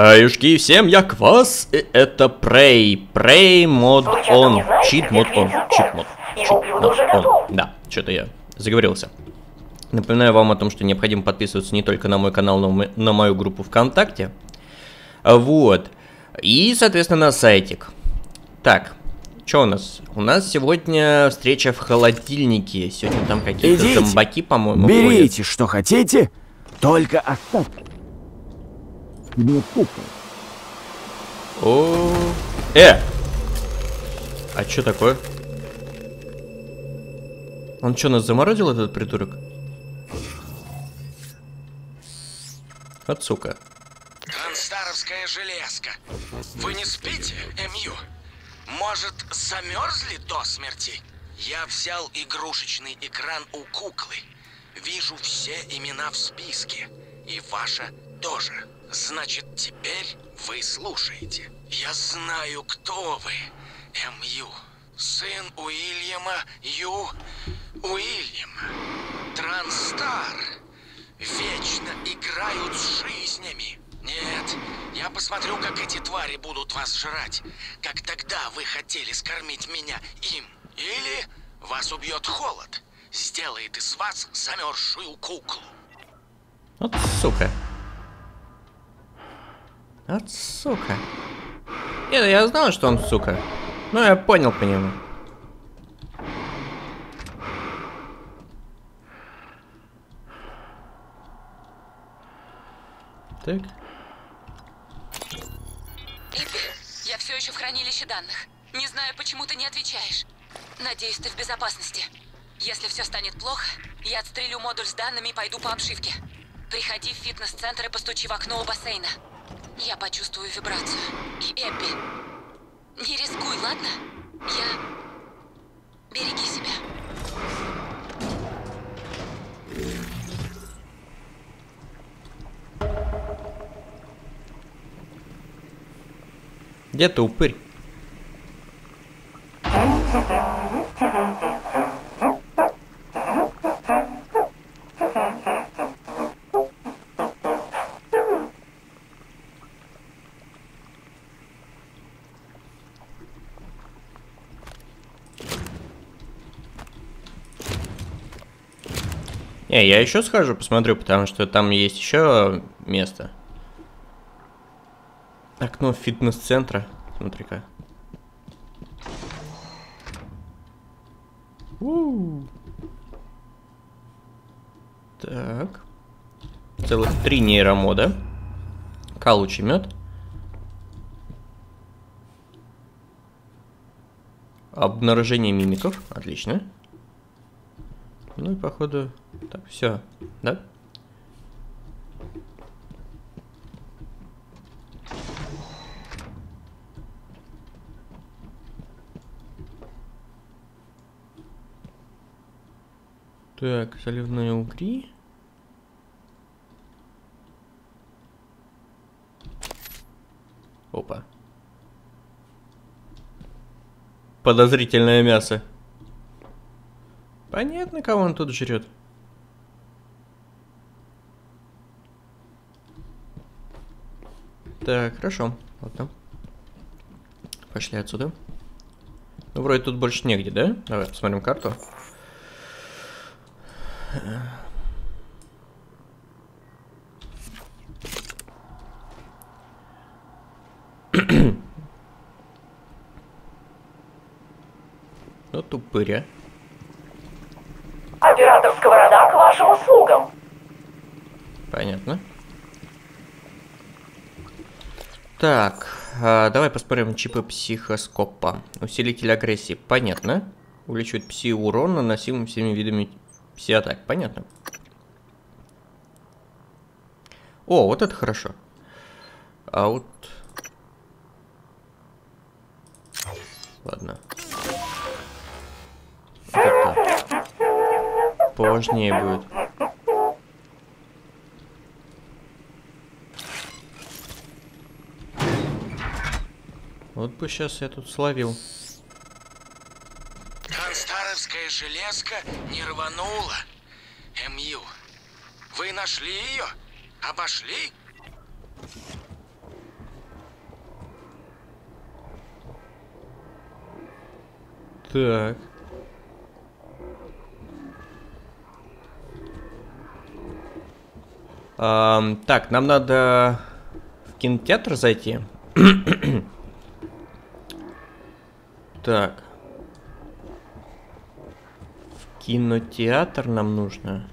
Аюшки, всем я Квас, и это Prey. Prey мод он. Чит мод он. Чит мод. Чит мод он. Да, что-то я заговорился. Напоминаю вам о том, что необходимо подписываться не только на мой канал, но и на мою группу ВКонтакте. Вот. И, соответственно, на сайтик. Так, что у нас? У нас сегодня встреча в холодильнике. Сегодня там какие-то зомбаки, по-моему, Берите, что хотите, только оставьте. Тебе кукол. О, э! А что такое? Он что, нас заморозил, этот придурок? Вот сука. Кронстаровская железка. Вы не спите, МЮ? Может, замерзли до смерти? Я взял игрушечный экран у куклы. Вижу все имена в списке. И ваша тоже. Значит, теперь вы слушаете. Я знаю, кто вы, МЮ. Сын Уильяма Ю. Уильяма. Транстар. Вечно играют с жизнями. Нет, я посмотрю, как эти твари будут вас жрать. Как тогда вы хотели скормить меня им. Или вас убьет холод. Сделает из вас замерзшую куклу. Вот сука. Вот сука. Нет, я знал, что он сука. Ну, я понял по нему. Так. Эбби, я все еще в хранилище данных. Не знаю, почему ты не отвечаешь. Надеюсь, ты в безопасности. Если все станет плохо, я отстрелю модуль с данными и пойду по обшивке. Приходи в фитнес-центр и постучи в окно у бассейна. Я почувствую вибрацию. И Эбби, не рискуй, ладно? Я... Береги себя. Где ты, упырь? Не, я еще схожу, посмотрю, потому что там есть еще место. Окно фитнес-центра. Смотри-ка. Так. Целых три нейромода. Калучий мед. Обнаружение мимиков. Отлично. Ну и походу... Так, все. Да? Так, заливные угри. Опа. Подозрительное мясо. Понятно, кого он тут жрет. Так, хорошо. Ладно. Пошли отсюда. Ну, вроде тут больше негде, да? Давай посмотрим карту. Вот тупыря. Оператор Сковорода к вашим услугам. Понятно. Так, а, давай посмотрим чипы психоскопа. Усилитель агрессии. Понятно. Увеличивает пси-урон, наносимым всеми видами пси-атак. Понятно. О, вот это хорошо. А вот... сложнее будет. Вот бы сейчас я тут словил. Ганстаровская железка не рванула. Мью, вы нашли ее? Обошли? Так. Так, нам надо в кинотеатр зайти. так. В кинотеатр нам нужно.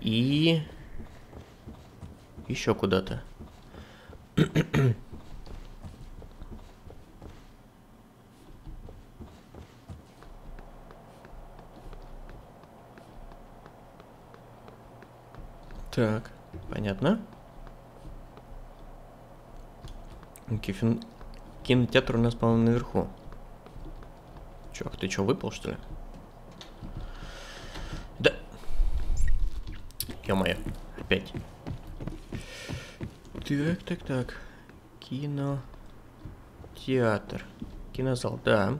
И... Еще куда-то. Так, понятно. Кифин... Кинотеатр у нас, по-моему, наверху. Чувак, ты что, выпал, что ли? Да. Ё-моё, опять. Так, так, так. Кино... Театр. Кинозал, да.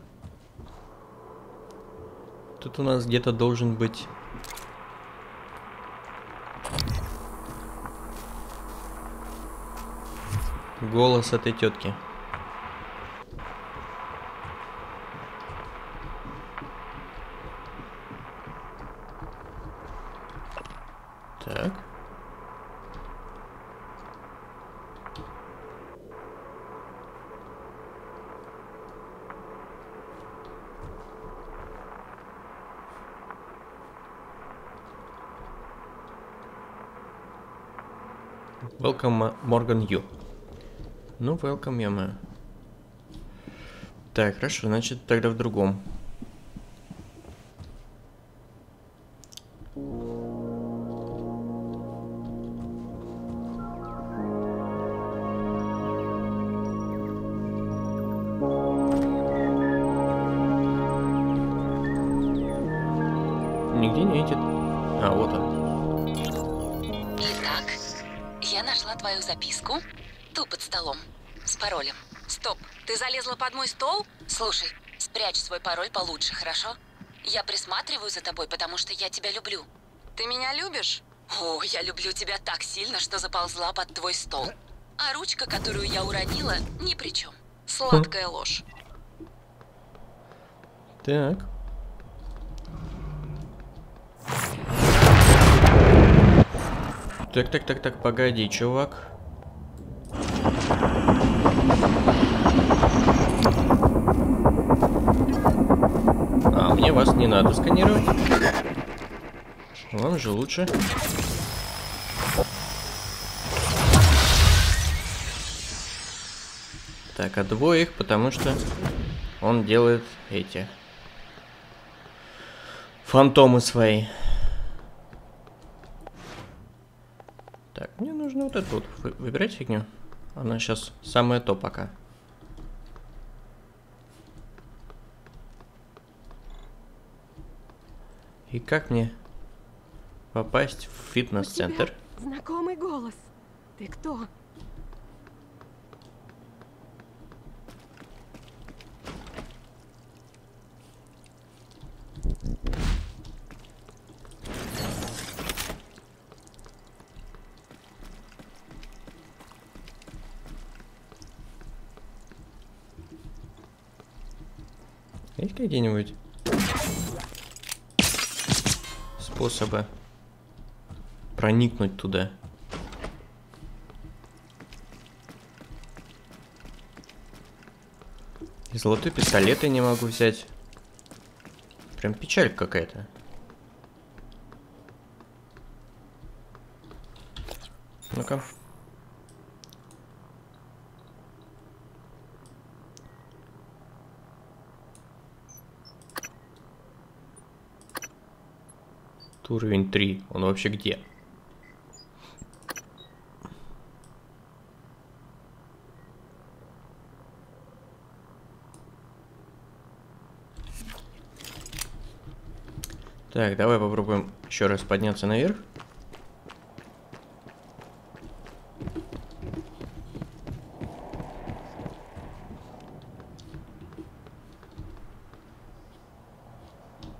Тут у нас где-то должен быть... Голос этой тетки. Так. Welcome, Morgan Ю. Ну, welcome, я Так, хорошо, значит, тогда в другом. Нигде не эти... А, вот он. Итак, я нашла твою записку. Ту под столом. С паролем. Стоп, ты залезла под мой стол? Слушай, спрячь свой пароль получше, хорошо? Я присматриваю за тобой, потому что я тебя люблю. Ты меня любишь? О, я люблю тебя так сильно, что заползла под твой стол. А ручка, которую я уронила, ни при чем. Сладкая ложь. Так. Так, так, так, так, погоди, чувак. А, мне вас не надо сканировать. Вам же лучше. Так, а двоих, потому что он делает эти фантомы свои. Так, мне нужно вот эту вот вы- выбирать фигню. Она сейчас самое то пока. И как мне попасть в фитнес-центр? Знакомый голос. Ты кто? Есть какие-нибудь способы проникнуть туда? И золотой пистолет я не могу взять. Прям печаль какая-то. Ну-ка. Уровень 3. Он вообще где? Так, давай попробуем еще раз подняться наверх.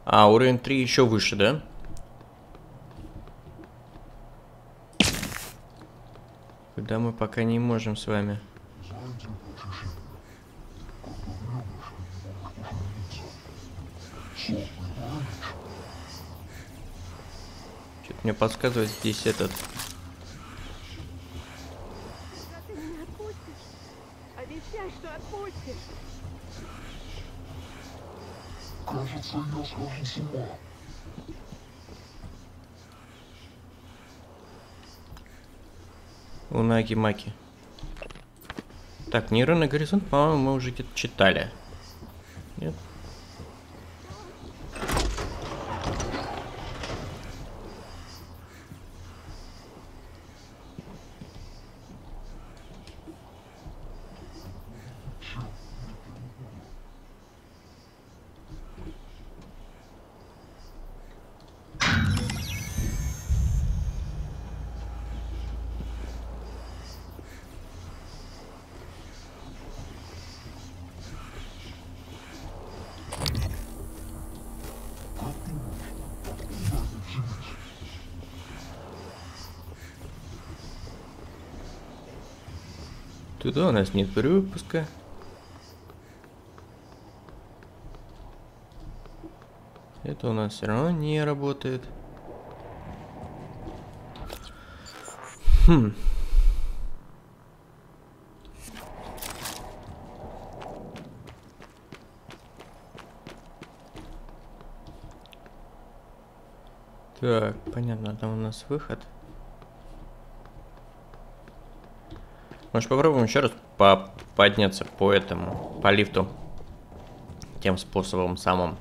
А, уровень 3 еще выше, да? Куда мы пока не можем с вами. Что-то мне подсказывает здесь этот Унаги Маки. Так, нейронный горизонт, по-моему, мы уже где-то читали. Нет? Туда у нас нет перевыпуска. Это у нас все равно не работает. Хм. Так, понятно, там у нас выход. Может попробуем еще раз по подняться по этому, по лифту. Тем способом самым,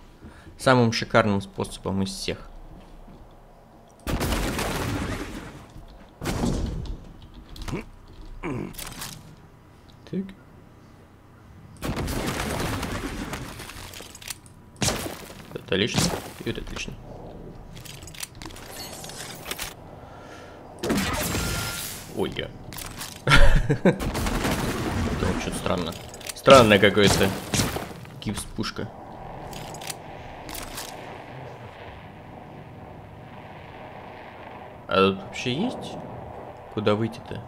самым шикарным способом из всех. Так. Это отлично. И это отлично. Ой, я. Это что-то странно. Странное какое-то. Гипс пушка. А тут вообще есть? Куда выйти-то?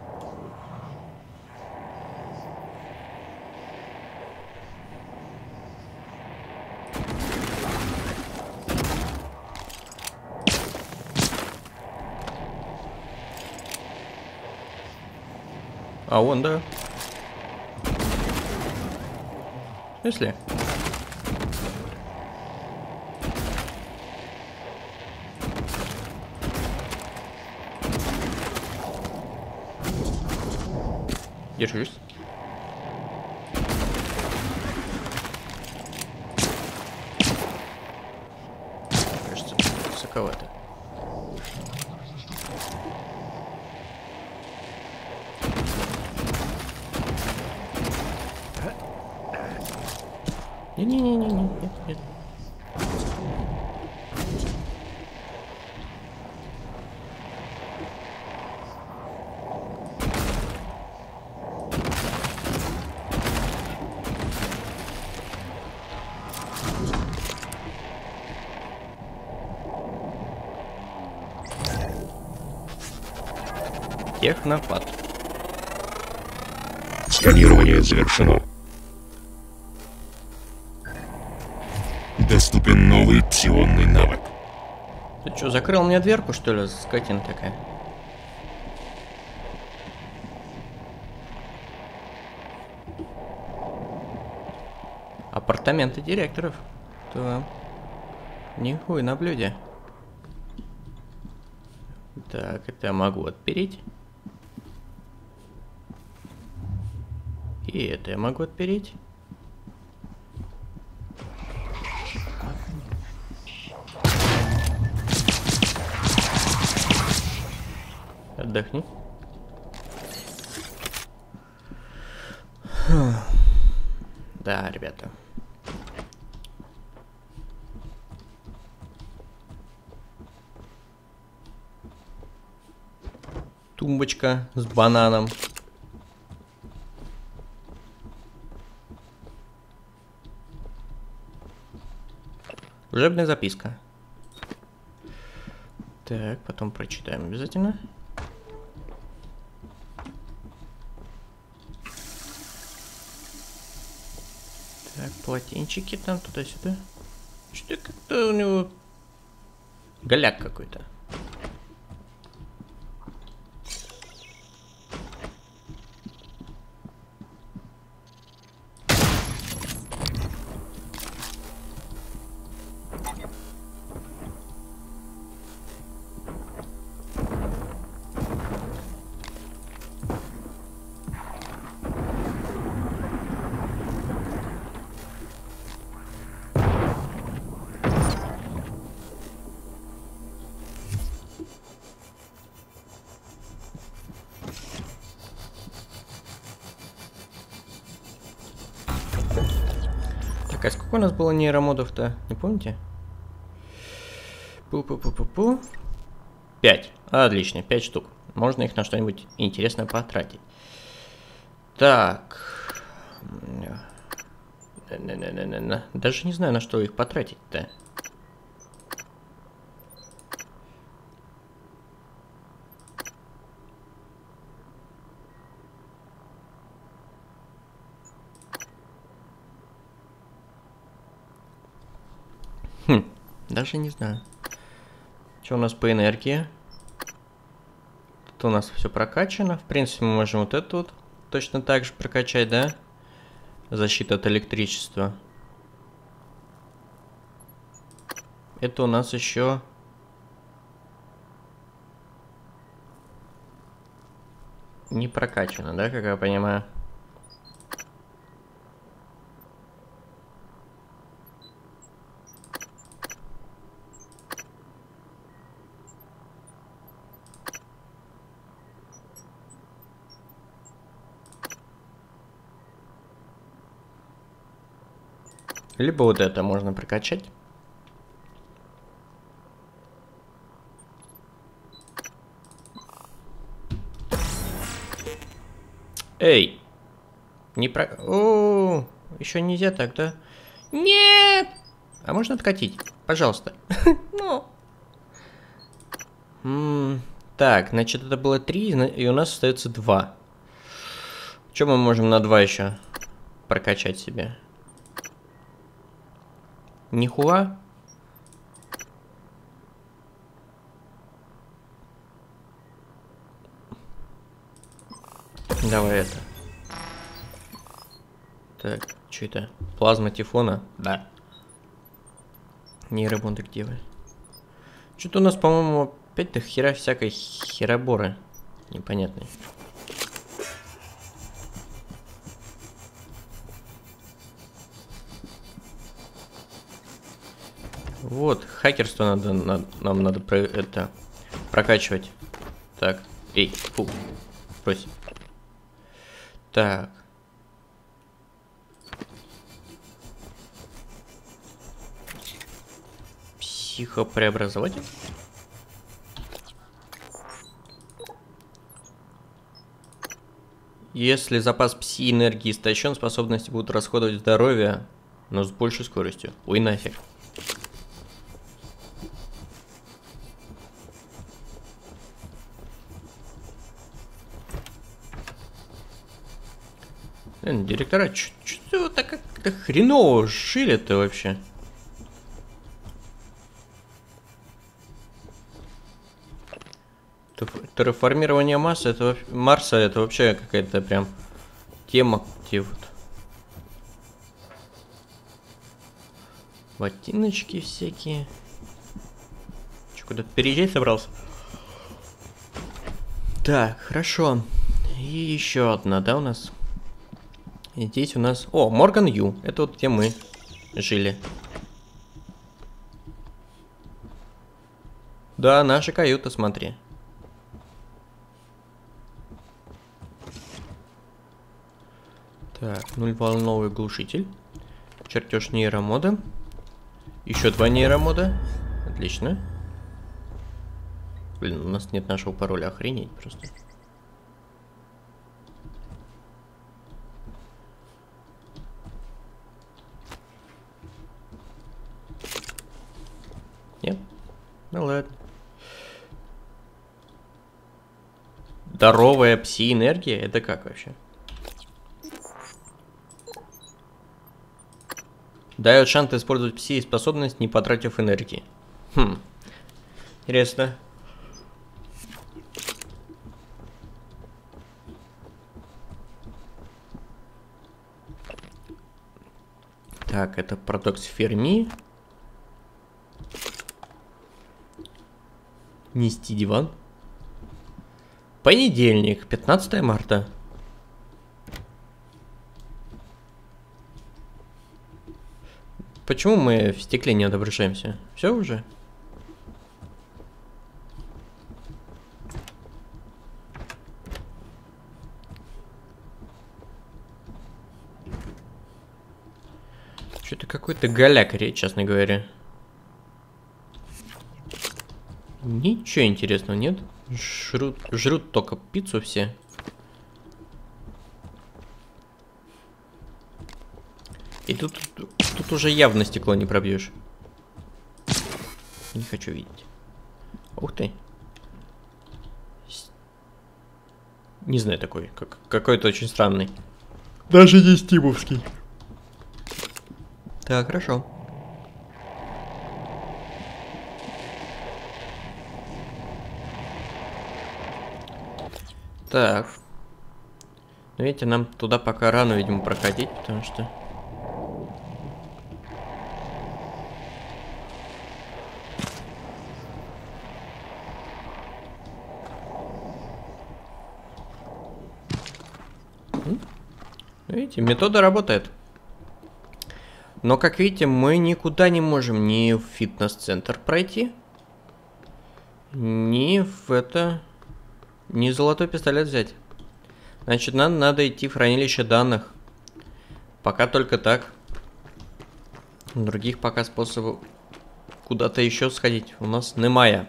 А он, да. Если. Держись. Кажется, высоковато. Не-не-не-не, нет, нет. Технопад. Сканирование завершено. Доступен новый псионный навык. Ты что, закрыл мне дверку, что ли, скотина такая? Апартаменты директоров. Да. Нихуй на блюде. Так, это я могу отпереть. И это я могу отпереть. Отдохни. Да, ребята. Тумбочка с бананом. Служебная записка. Так, потом прочитаем обязательно. Так, полотенчики там туда-сюда. Что-то как-то у него голяк какой-то. Так, а сколько у нас было нейромодов-то? Не помните? Пу-пу-пу-пу-пу. Пять. Отлично, пять штук. Можно их на что-нибудь интересное потратить. Так. На-на-на-на-на. Даже не знаю, на что их потратить-то. Хм, даже не знаю. Что у нас по энергии? Тут у нас все прокачано. В принципе, мы можем вот это вот точно так же прокачать, да? Защита от электричества. Это у нас еще... Не прокачано, да, как я понимаю? Либо вот это можно прокачать. Эй! Не про... О, еще нельзя так, да? Нет! А можно откатить? Пожалуйста. Ну. Так, значит, это было три, и у нас остается два. Что мы можем на два еще прокачать себе? Нихуя. Давай это. Так, что это? Плазма тифона? Да. Нейромодик делай. Что-то у нас, по-моему, опять до хера всякой хероборы. Непонятной. Вот, хакерство надо, на- нам надо про это прокачивать. Так, эй, фу, брось. Так. Психопреобразователь? Если запас пси-энергии истощен, способности будут расходовать здоровье, но с большей скоростью. Ой, нафиг. Блин, директора, что так как-то хреново шили-то вообще? Терраформирование массы, это, Марса, это вообще какая-то прям тема, где вот ботиночки всякие. Че, куда-то переезжать собрался? Так, хорошо. И еще одна, да, у нас? И здесь у нас... О, Морган Ю. Это вот где мы жили. Да, наша каюта, смотри. Так, нульволновый глушитель. Чертеж нейромода. Еще два нейромода. Отлично. Блин, у нас нет нашего пароля, охренеть просто. Нет? Ну ладно. Здоровая пси-энергия? Это как вообще? Дает шанс использовать пси-способность, не потратив энергии. Хм. Интересно. Так, это парадокс Ферми. Нести диван. Понедельник, 15 марта. Почему мы в стекле не отображаемся? Все уже? Что-то какой-то голяк, честно говоря. Ничего интересного нет. Жрут, жрут только пиццу все. И тут, тут уже явно стекло не пробьешь. Не хочу видеть. Ух ты. Не знаю такой. Как, Какой-то очень странный. Даже не стимовский. Так, хорошо. Так. Ну, видите, нам туда пока рано, видимо, проходить, потому что... Видите, метода работает. Но, как видите, мы никуда не можем ни в фитнес-центр пройти, ни в это... ни золотой пистолет взять. Значит, нам надо идти в хранилище данных. Пока только так. Других пока способов куда-то еще сходить у нас немає.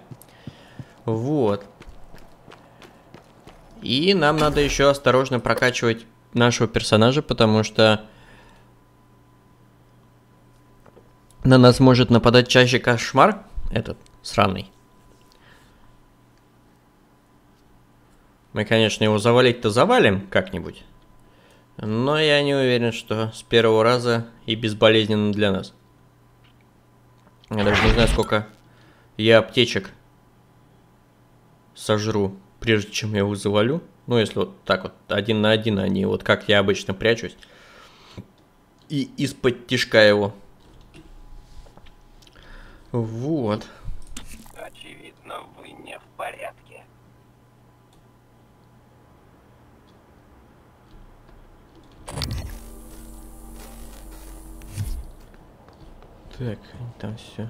Вот. И нам надо еще осторожно прокачивать нашего персонажа, потому что на нас может нападать чаще кошмар, этот сраный. Мы, конечно, его завалить-то завалим как-нибудь. Но я не уверен, что с первого раза и безболезненно для нас. Я даже не знаю, сколько я аптечек сожру, прежде чем я его завалю. Ну, если вот так вот, один на один, а не вот как я обычно прячусь. И из-под тишка его вот. Очевидно, вы не в порядке. Так, там все.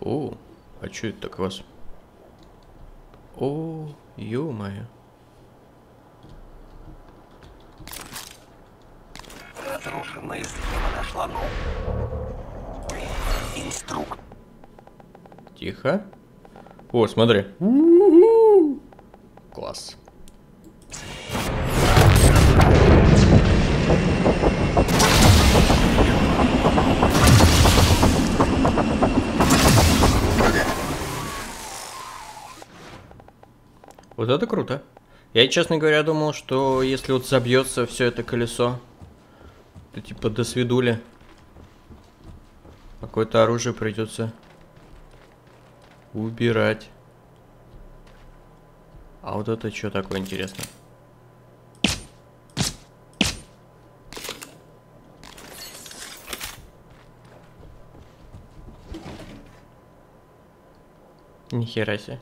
О, а что это так у вас? О, ё-моё. Разрушенная схема нашла новую. Инструкт. Тихо. О, смотри. Класс. Вот это круто. Я, честно говоря, думал, что если вот забьется все это колесо, то типа до свидули. Какое-то оружие придется убирать. А вот это что такое интересно? Нихера себе.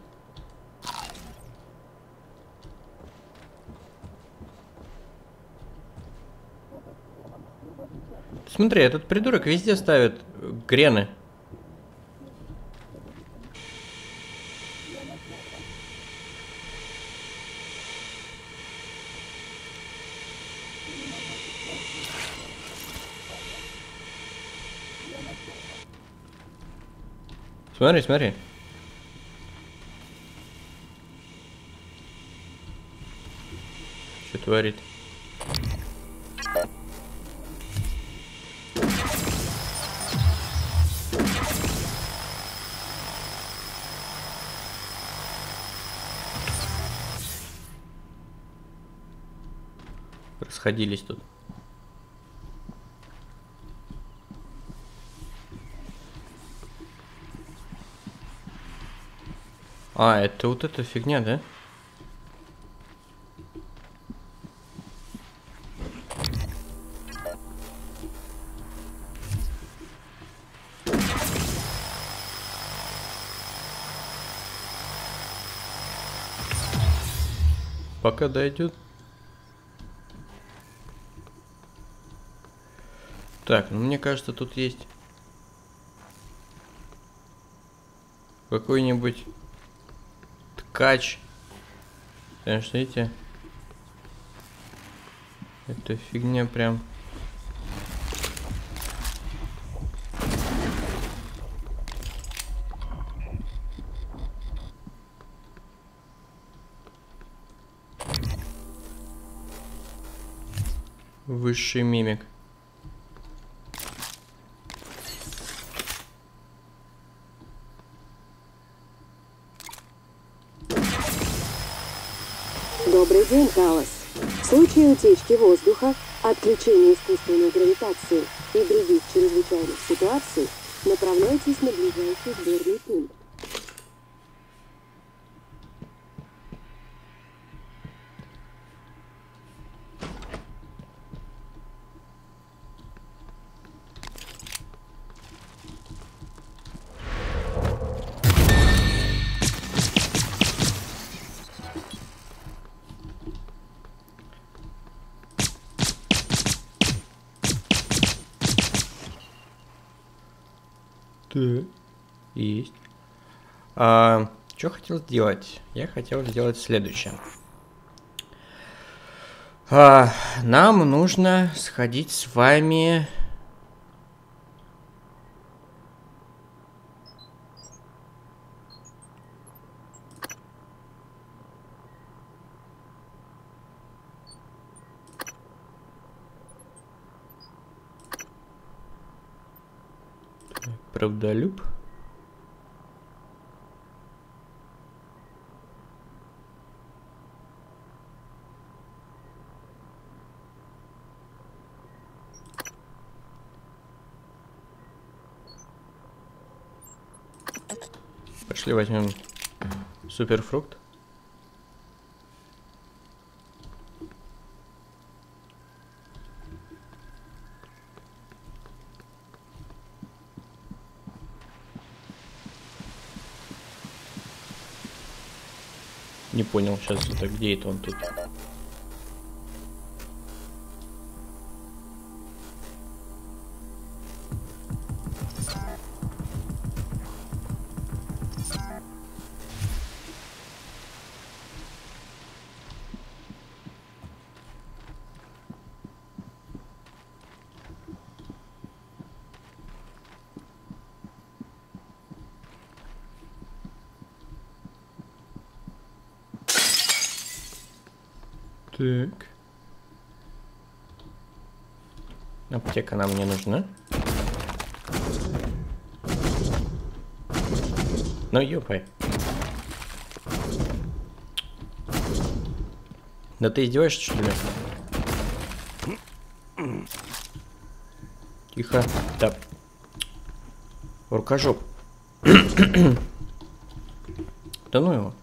Смотри, этот придурок везде ставит грены. Смотри, смотри. Что творит? сходились тут. А, это вот эта фигня, да? Пока дойдет. Так, ну мне кажется, тут есть какой-нибудь ткач. Подождите. Это фигня прям. Высший мимик. Утечки воздуха, отключения искусственной гравитации и других чрезвычайных ситуаций направляйтесь на ближайший сборный пункт. Так. Есть. А, что хотел сделать? Я хотел сделать следующее. А, нам нужно сходить с вами... Правдолюб. Пошли возьмем суперфрукт. Не понял сейчас где это он тут. Так. Аптека нам не нужна. Ну, ёпай. Да ты издеваешься, что ли? Тихо. Да. Рукожоп. да ну его.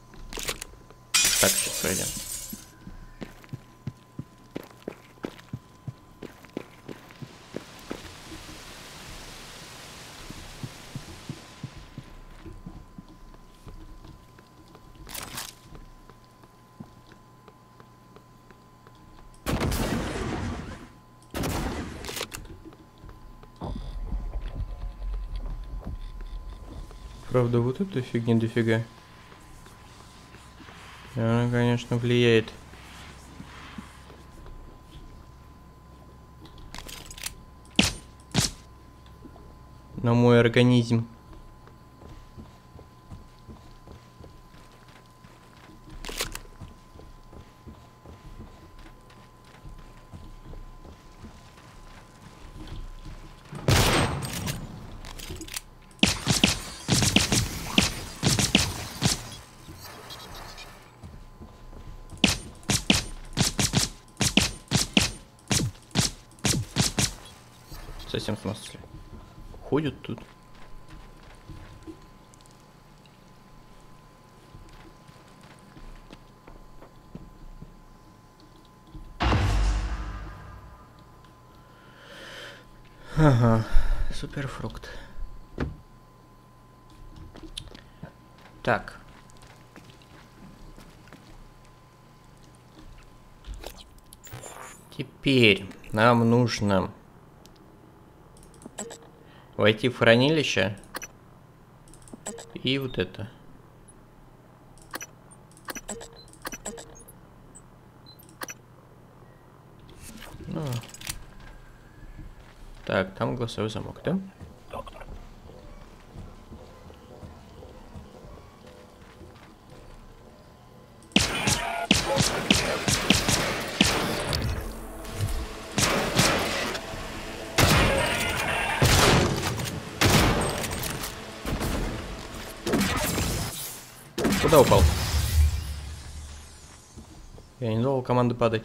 Так, сейчас пройдем. Вот эта фигня дофига. Она, конечно, влияет. На мой организм. совсем смысле ходят тут. Ага, суперфрукт. Так. Теперь нам нужно войти в хранилище и вот это. Ну. Так, там голосовой замок, да? Команды падать.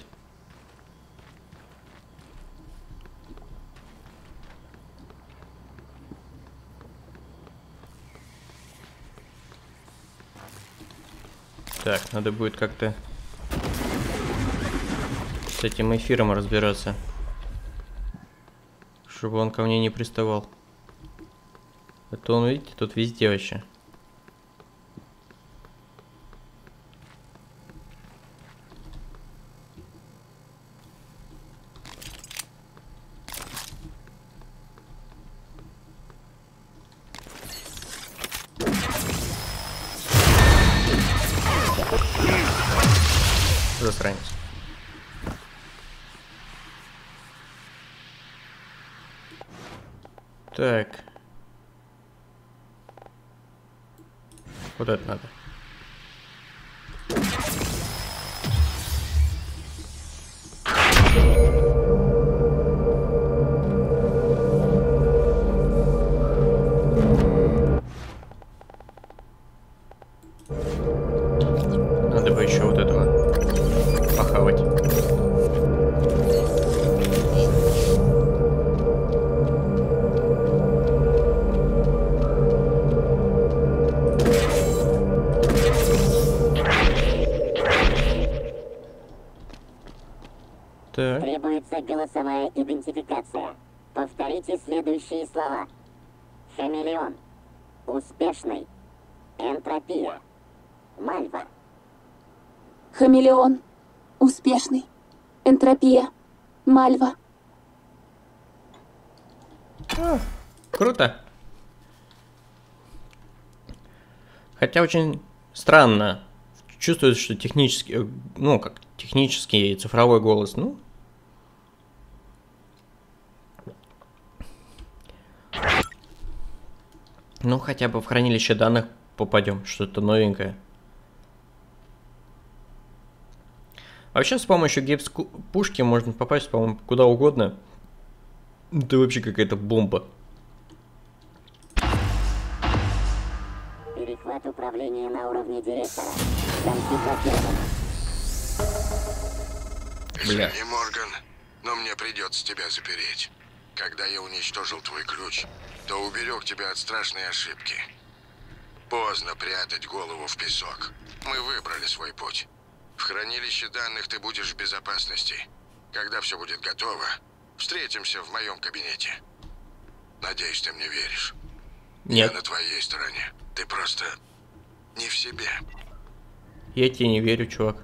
Так, надо будет как-то с этим эфиром разбираться. Чтобы он ко мне не приставал. А то он, видите, тут везде вообще. Засранец. Так. Вот это слова. Хамелеон. Успешный. Энтропия. Мальва. Хамелеон. Успешный. Энтропия. Мальва. круто. Хотя очень странно. Чувствуется, что технический, э, ну, как технический цифровой голос, ну, Ну, хотя бы в хранилище данных попадем, что-то новенькое. Вообще, с помощью гипс пушки можно попасть, по-моему, куда угодно. Это вообще какая-то бомба. Перехват управления на уровне директора. Бля. Извини, Морган, но мне придется тебя запереть. Когда я уничтожил твой ключ, то уберег тебя от страшной ошибки. Поздно прятать голову в песок. Мы выбрали свой путь. В хранилище данных ты будешь в безопасности. Когда все будет готово, встретимся в моем кабинете. Надеюсь, ты мне веришь. Нет, Я на твоей стороне. Ты просто не в себе. я тебе не верю, чувак.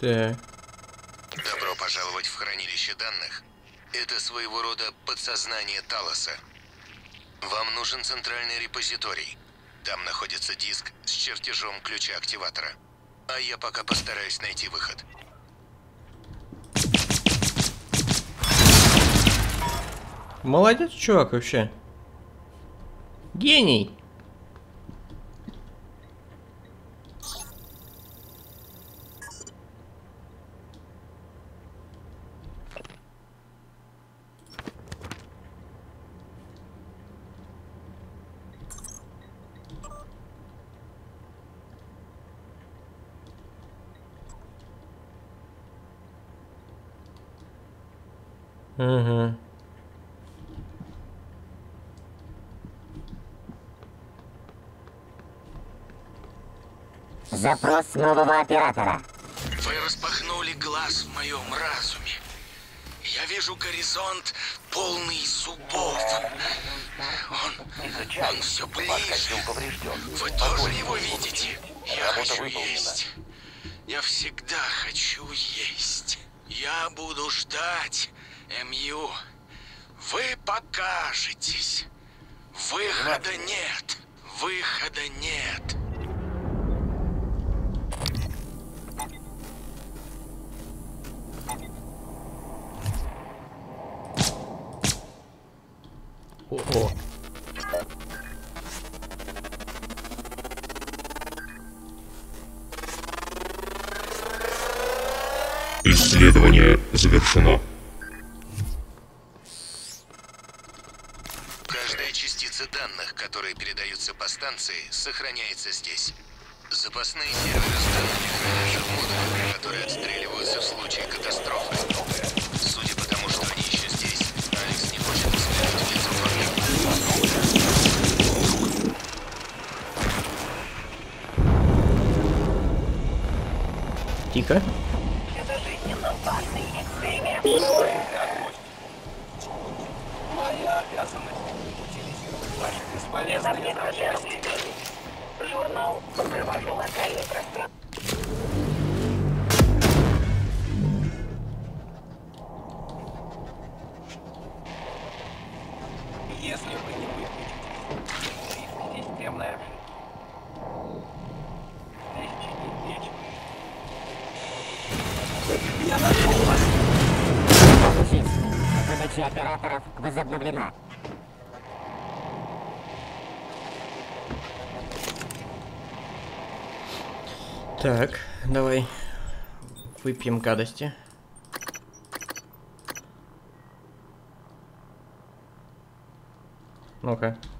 Так. Добро пожаловать в хранилище данных. Это своего рода подсознание Талоса. Вам нужен центральный репозиторий. Там находится диск с чертежом ключа активатора. А я пока постараюсь найти выход. Молодец, чувак, вообще. Гений. Угу. Запрос нового оператора. Вы распахнули глаз в моем разуме. Я вижу горизонт полный зубов. Он, он все ближе. Вы тоже его видите? Я хочу есть. Я всегда хочу есть. Я буду ждать, МЮ. Вы покажетесь. Выхода нет. Выхода нет. Сохраняется здесь. Запасные серверы Если вы не выключите системное. Я нашел вас. Выдача операторов возобновлена. Так, давай выпьем гадости. Ну-ка.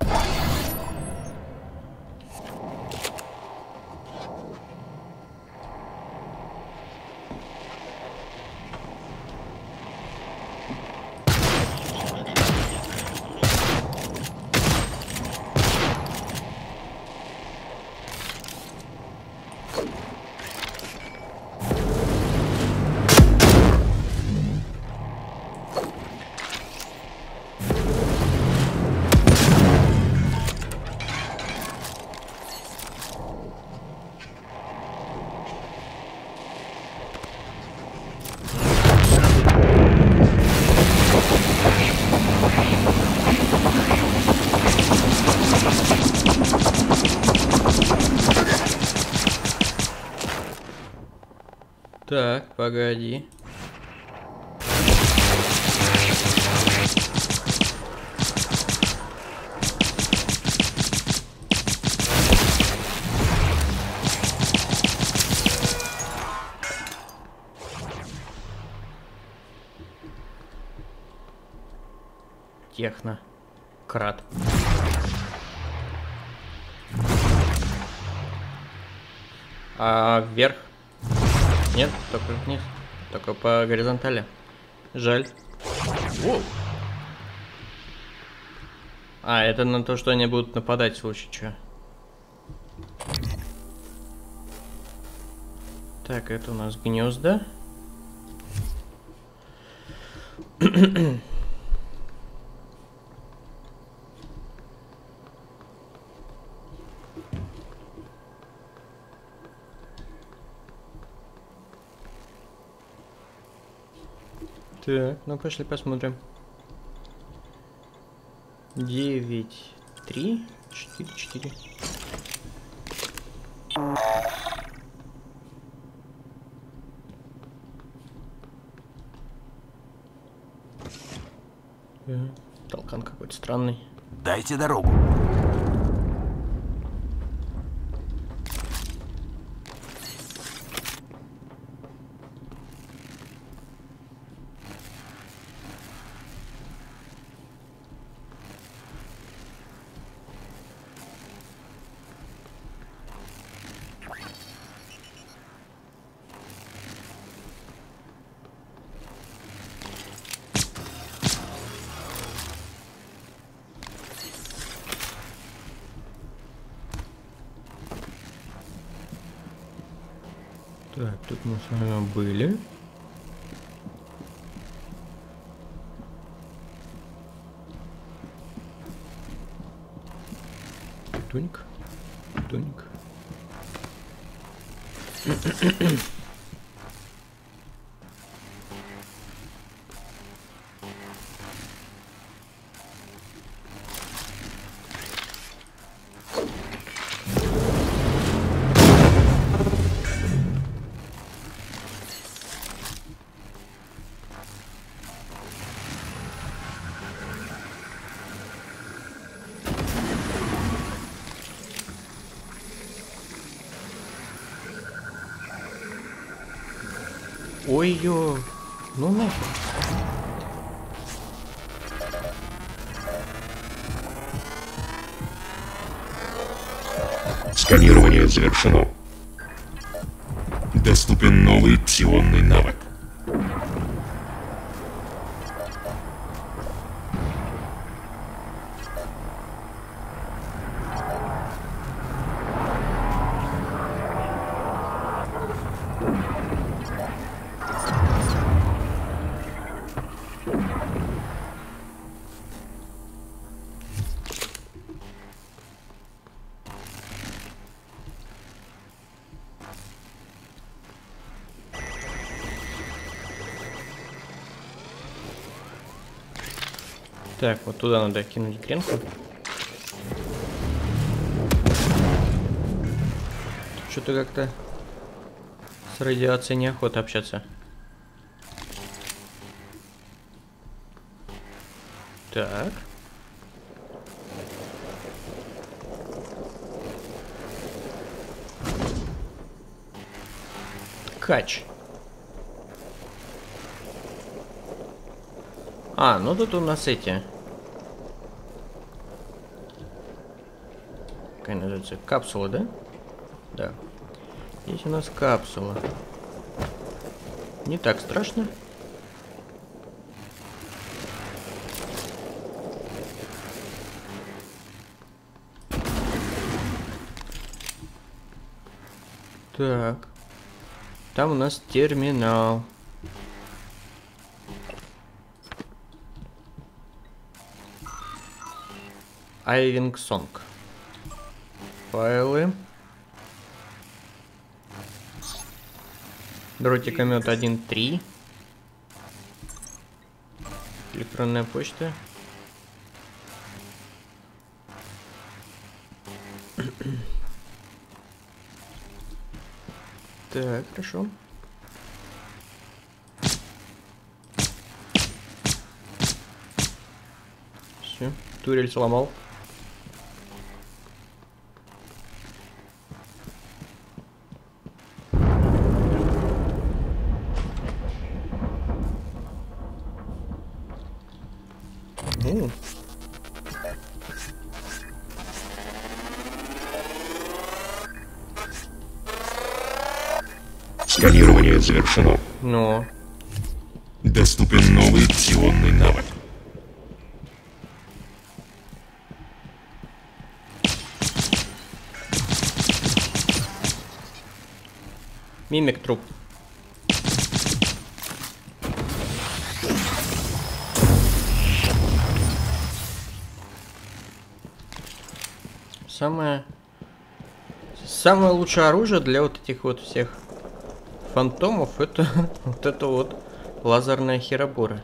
Техно. Крат. А вверх? Нет, только вниз. Только по горизонтали. Жаль. Воу. А, это на то, что они будут нападать в случае чего. Так, это у нас гнезда. Так, ну пошли посмотрим. Девять, три, четыре, четыре. Э, Толкан какой-то странный. Дайте дорогу. Так, тут мы с вами были. Туньк. Туньк. Ой-ё. Ну нахуй. Сканирование завершено. Так, вот туда надо кинуть гренку. Что-то как-то с радиацией неохота общаться. Так. Кач. А, ну тут у нас эти. Как они называется? Капсула, да? Да. Здесь у нас капсула. Не так страшно. Так. Там у нас терминал. Айвинг Сонг. Файлы. Дротикомет 1.3. Электронная почта. Так, хорошо. Все, турель сломал. Псионный навык. Мимик труп. Самое... Самое лучшее оружие для вот этих вот всех фантомов это вот это вот лазерная херобора.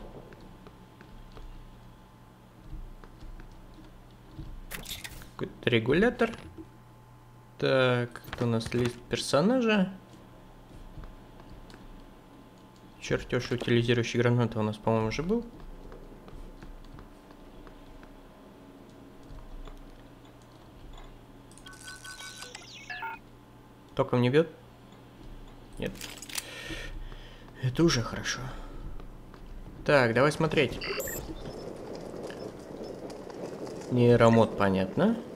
Регулятор. Так, это у нас лист персонажа. Чертеж утилизирующей гранаты у нас, по-моему, уже был. Током не бьет? Нет. Это уже хорошо. Так, давай смотреть. Нейромод, понятно. Так,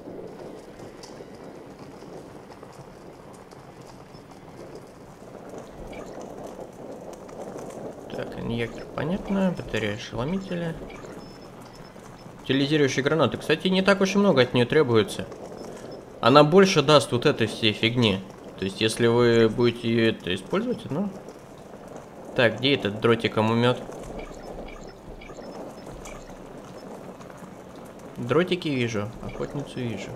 инъектор, понятно. Батарея ошеломителя. Утилизирующие гранаты. Кстати, не так уж и много от нее требуется. Она больше даст вот этой всей фигни. То есть, если вы будете ее это использовать, ну... Так, где этот дротиком умет? Дротики вижу, охотницу вижу.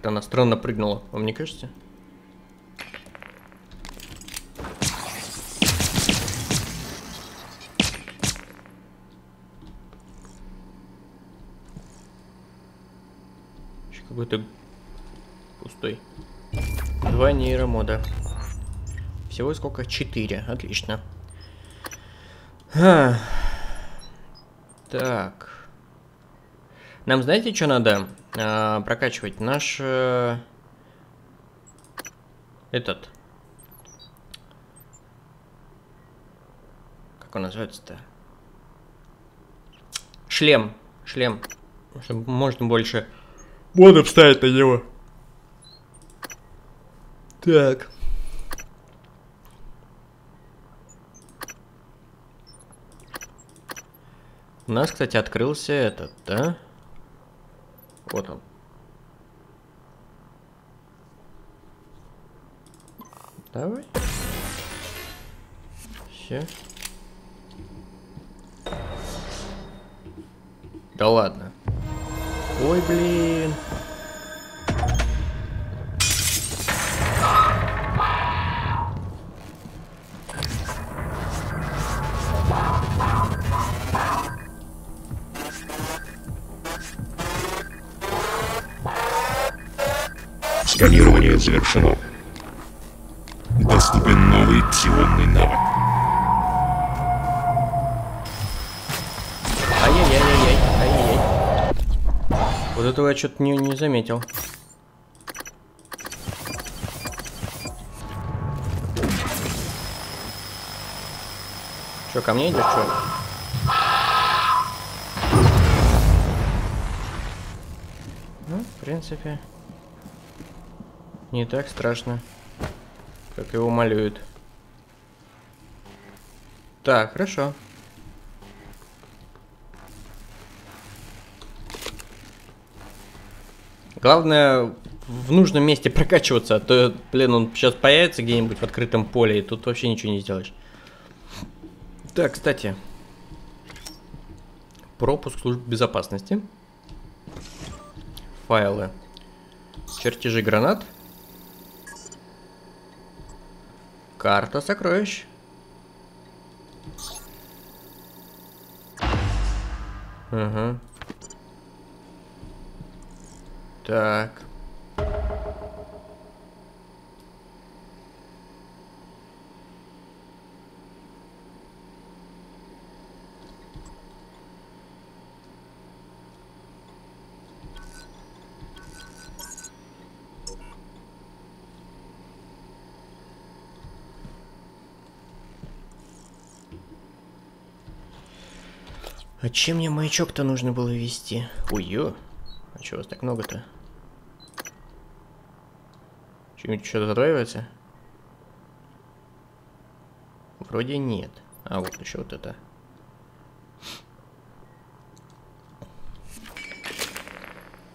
Как-то она странно прыгнула, вам не кажется? Какой-то пустой. Два нейромода. Всего сколько? Четыре. Отлично. Ха. Так. Нам знаете, что надо а, прокачивать? Наш... э, этот... Как он называется-то? Шлем. Шлем. Чтобы можно больше модов ставить на него. Так. У нас, кстати, открылся этот, да? Вот он. Давай. Все. Да ладно. Ой, блин. Сканирование завершено. Доступен новый псионный навык. Ай-яй-яй-яй-яй. Ай-яй-яй. Вот этого я что-то не, не заметил. Че, ко мне идешь, что? Ну, в принципе, не так страшно, как его малюют. Так, хорошо. Главное в нужном месте прокачиваться, а то, блин, он сейчас появится где-нибудь в открытом поле, и тут вообще ничего не сделаешь. Так, кстати. Пропуск службы безопасности. Файлы. Чертежи гранат. Карта сокровищ. Угу. Так. А чем мне маячок-то нужно было вести? Ой-ё. А чего вас так много-то? Что-нибудь что-то задваивается? Вроде нет. А вот еще вот это.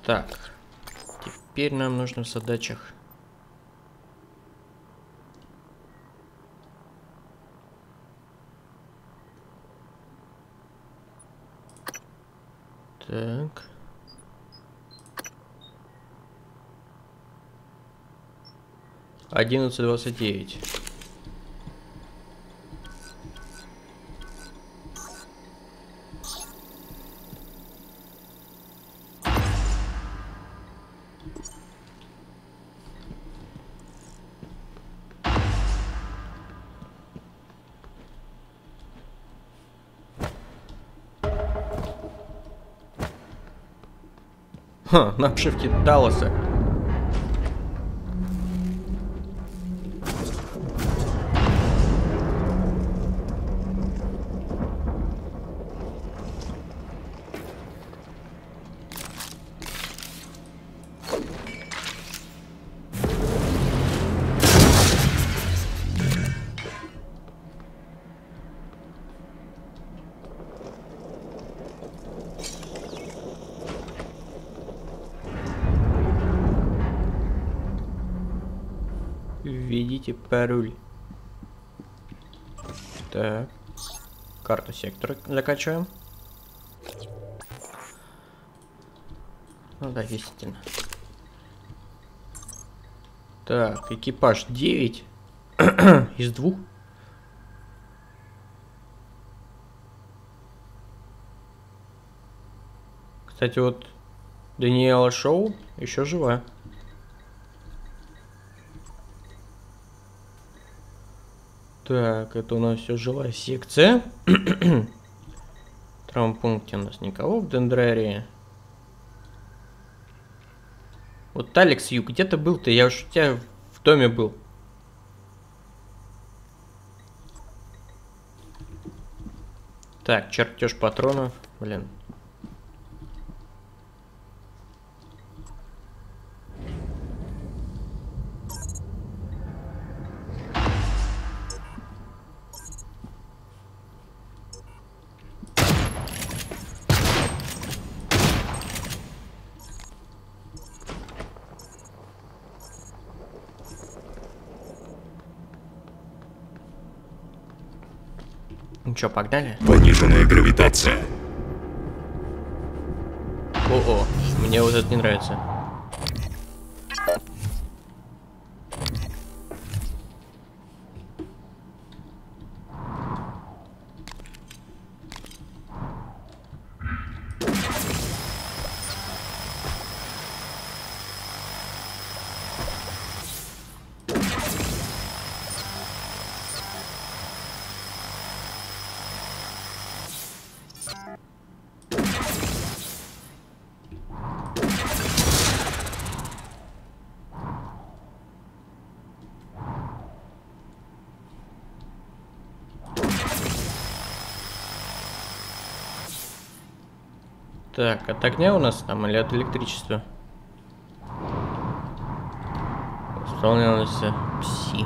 Так. Теперь нам нужно в задачах. Так. Одиннадцать двадцать девять. Ха, на обшивке Далласа. Пароль. Так. Карту сектора закачиваем. Ну да, действительно. Так, экипаж 9 из двух. Кстати, вот Даниэла Шоу еще жива. Так, это у нас все жилая секция. В травмпункте у нас никого в Дендрарии. Вот Алекс Ю, где ты был-то? Я уж у тебя в доме был. Так, чертеж патронов. Блин. Чё, погнали? Пониженная гравитация. О-о, мне вот это не нравится. Так, от огня у нас там или от электричества? Исполнялся пси.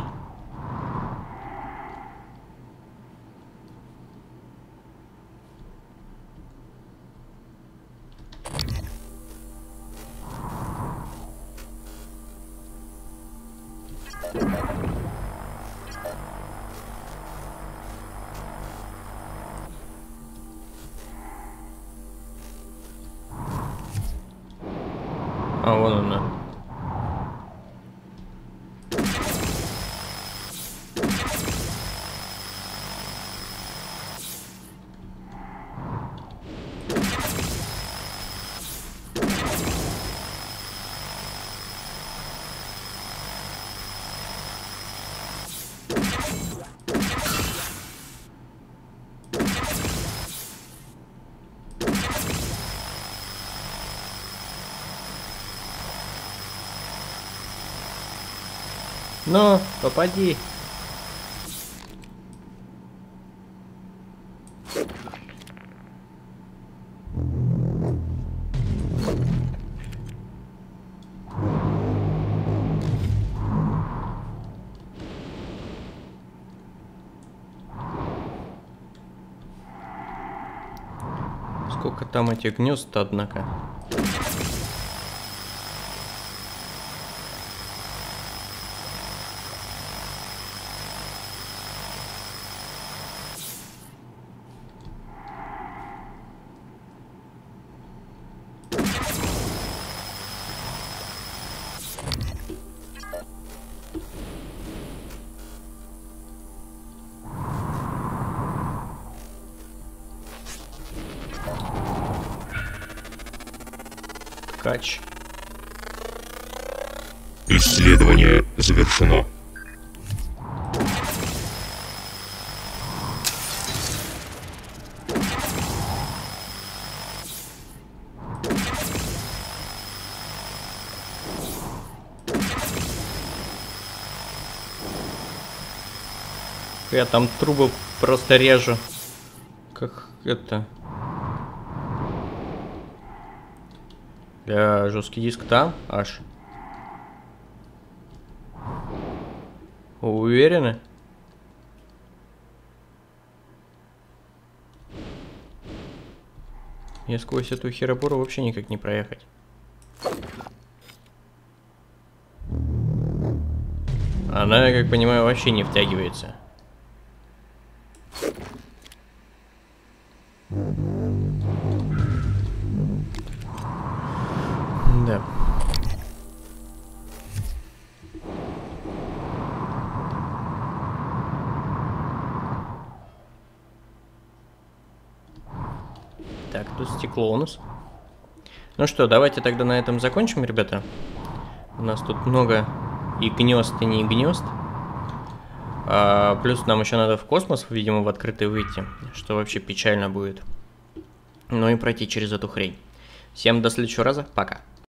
Ну, попади. Сколько там этих гнезд, однако. Ткач. Исследование завершено. Я там трубы просто режу. Как это... Бля, жесткий диск там аж. Уверены? Мне сквозь эту херобору вообще никак не проехать. Она, я как понимаю, вообще не втягивается. Ну что, давайте тогда на этом закончим, ребята. У нас тут много и гнезд, и не гнезд. А, плюс нам еще надо в космос, видимо, в открытый выйти, что вообще печально будет. Ну и пройти через эту хрень. Всем до следующего раза, пока.